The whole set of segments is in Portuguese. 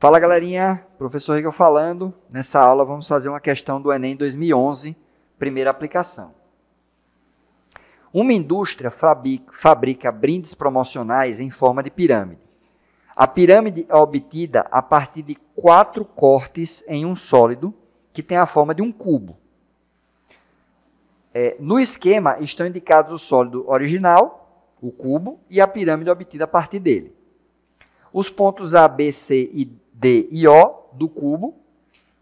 Fala galerinha, professor Rico falando. Nessa aula vamos fazer uma questão do Enem 2011, primeira aplicação. Uma indústria fabrica, brindes promocionais em forma de pirâmide. A pirâmide é obtida a partir de quatro cortes em um sólido que tem a forma de um cubo. É, no esquema estão indicados o sólido original, o cubo, e a pirâmide obtida a partir dele. Os pontos A, B, C, D e O do cubo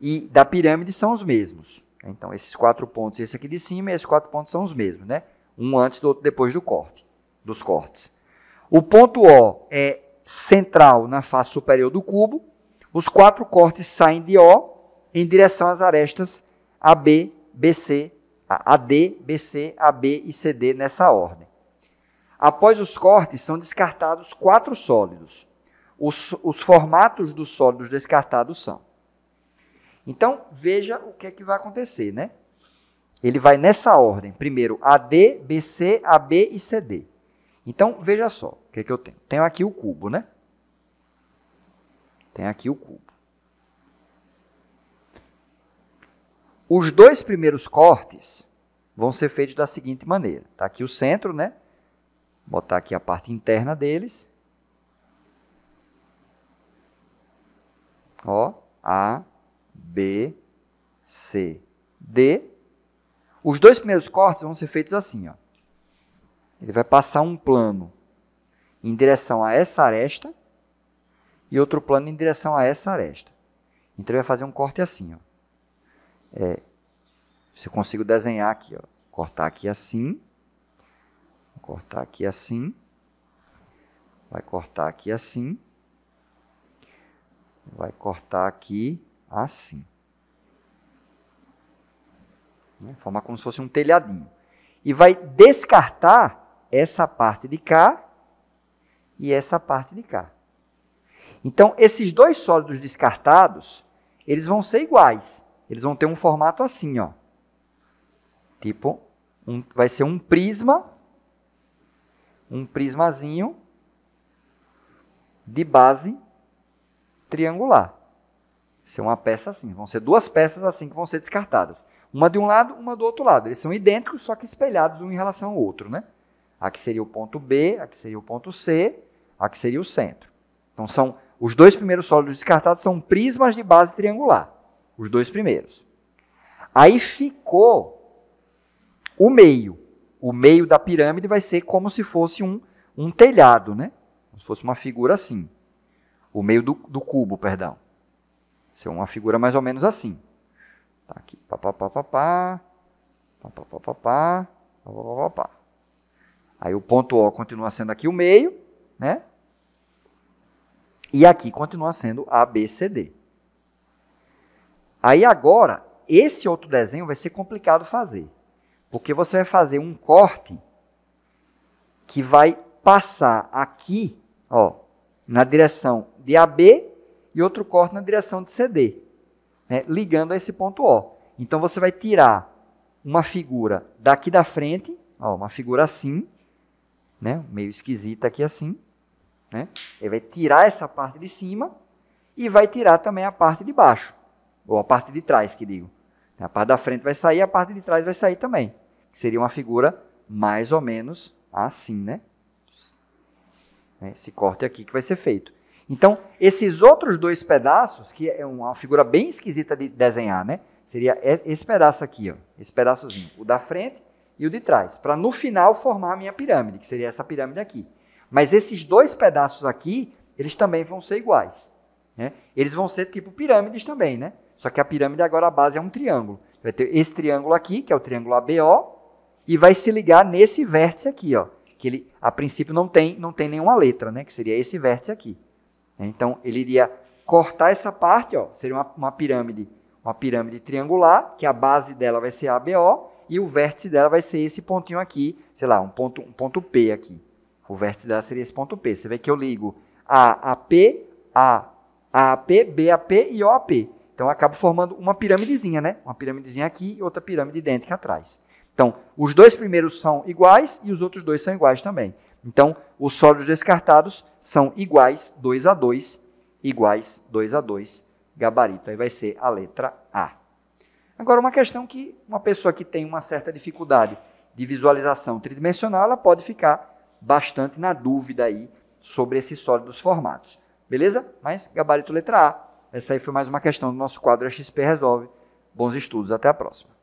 e da pirâmide são os mesmos. Então, esses quatro pontos, esse aqui de cima, e esses quatro pontos são os mesmos, né? Um antes do outro depois do corte, dos cortes. O ponto O é central na face superior do cubo. Os quatro cortes saem de O em direção às arestas AB, BC, AD, BC, AB e CD nessa ordem. Após os cortes, são descartados quatro sólidos. Os, os formatos dos sólidos descartados são. Então, veja o que é que vai acontecer, né? Ele vai nessa ordem. Primeiro, AD, BC, AB e CD. Então, veja só o que, é que eu tenho. Tenho aqui o cubo, né? Tenho aqui o cubo. Os dois primeiros cortes vão ser feitos da seguinte maneira. Está aqui o centro, né? Vou botar aqui a parte interna deles. Ó, A, B, C, D. Os dois primeiros cortes vão ser feitos assim, ó. Ele vai passar um plano em direção a essa aresta e outro plano em direção a essa aresta. Então ele vai fazer um corte assim, ó. É, se eu consigo desenhar aqui, ó. Cortar aqui assim. Cortar aqui assim. Vai cortar aqui assim vai cortar aqui assim. Né? Formar como se fosse um telhadinho. E vai descartar essa parte de cá e essa parte de cá. Então, esses dois sólidos descartados, eles vão ser iguais. Eles vão ter um formato assim, ó. Tipo, um, vai ser um prisma, um prismazinho de base triangular. Vai ser uma peça assim. Vão ser duas peças assim que vão ser descartadas. Uma de um lado, uma do outro lado. Eles são idênticos, só que espelhados um em relação ao outro, né? Aqui seria o ponto B, aqui seria o ponto C, aqui seria o centro. Então são os dois primeiros sólidos descartados são prismas de base triangular. Os dois primeiros. Aí ficou o meio. O meio da pirâmide vai ser como se fosse um, um telhado, né? Como se fosse uma figura assim o meio do, do cubo, perdão. Isso é uma figura mais ou menos assim. Tá aqui, pá, pá, pá, pá, pá, pá, pá, pá, pá, pá, pá. Aí o ponto O continua sendo aqui o meio, né? E aqui continua sendo A, B, C, D. Aí agora, esse outro desenho vai ser complicado fazer. Porque você vai fazer um corte que vai passar aqui, ó, na direção de AB e outro corte na direção de CD, né, ligando a esse ponto O. Então você vai tirar uma figura daqui da frente, ó, uma figura assim, né, meio esquisita aqui assim, né? Ele vai tirar essa parte de cima e vai tirar também a parte de baixo, ou a parte de trás, que digo. A parte da frente vai sair, a parte de trás vai sair também. Que seria uma figura mais ou menos assim, né? Esse corte aqui que vai ser feito. Então, esses outros dois pedaços, que é uma figura bem esquisita de desenhar, né? Seria esse pedaço aqui, ó, esse pedaçozinho, o da frente e o de trás, para no final formar a minha pirâmide, que seria essa pirâmide aqui. Mas esses dois pedaços aqui, eles também vão ser iguais. Né? Eles vão ser tipo pirâmides também, né? Só que a pirâmide agora a base é um triângulo. Vai ter esse triângulo aqui, que é o triângulo ABO, e vai se ligar nesse vértice aqui, ó, que ele a princípio não tem, não tem nenhuma letra, né? Que seria esse vértice aqui. Então ele iria cortar essa parte, ó, seria uma, uma pirâmide, uma pirâmide triangular, que a base dela vai ser ABO e o vértice dela vai ser esse pontinho aqui, sei lá, um ponto, um ponto P aqui. O vértice dela seria esse ponto P. Você vê que eu ligo A a P, A, A P, B a P e O a P. Então eu acabo formando uma piramidezinha, né? Uma piramidezinha aqui e outra pirâmide idêntica atrás. Então, os dois primeiros são iguais e os outros dois são iguais também. Então, os sólidos descartados são iguais 2 a 2 iguais 2 a 2, gabarito. Aí vai ser a letra A. Agora, uma questão que uma pessoa que tem uma certa dificuldade de visualização tridimensional, ela pode ficar bastante na dúvida aí sobre esses sólidos formatos. Beleza? Mas gabarito letra A. Essa aí foi mais uma questão do nosso quadro XP Resolve. Bons estudos, até a próxima.